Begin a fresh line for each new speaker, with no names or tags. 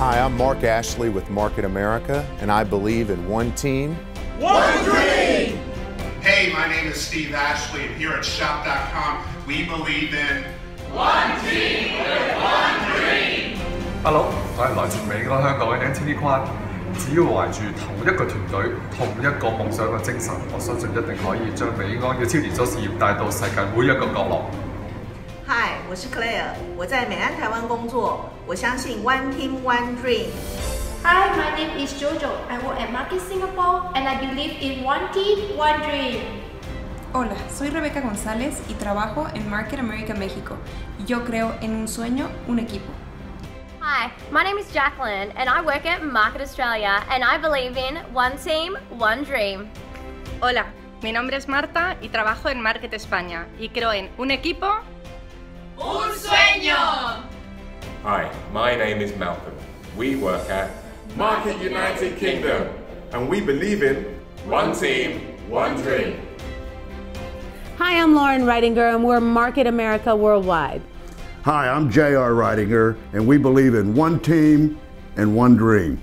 Hi, I'm Mark Ashley with Market America, and I believe in one team.
One dream!
Hey, my name is Steve Ashley, and here at Shop.com, we believe in
one team with one dream.
Hello，我系来自美国香港嘅 Anthony 关。只要怀住同一个团队、同一个梦想嘅精神，我相信一定可以将美安嘅超连锁事业带到世界每一个角落。
Hi，我是 Claire，我在美安台湾工作。我相信 One Team One
Dream。Hi, my name is Jojo. I work at Market Singapore and I believe in One Team One Dream.
Hola, soy Rebeca González y trabajo en Market America México. Yo creo en un sueño, un equipo.
Hi, my name is Jacqueline and I work at Market Australia and I believe in One Team, One Dream.
Hola, mi nombre es Marta y trabajo en Market España y creo en un equipo,
un sueño.
Hi, my name is Malcolm. We work at
Market United Kingdom and we believe in
one team, one dream.
Hi, I'm Loren Ridinger and we're Market America Worldwide.
Hi, I'm J.R. Ridinger, and we believe in one team and one dream.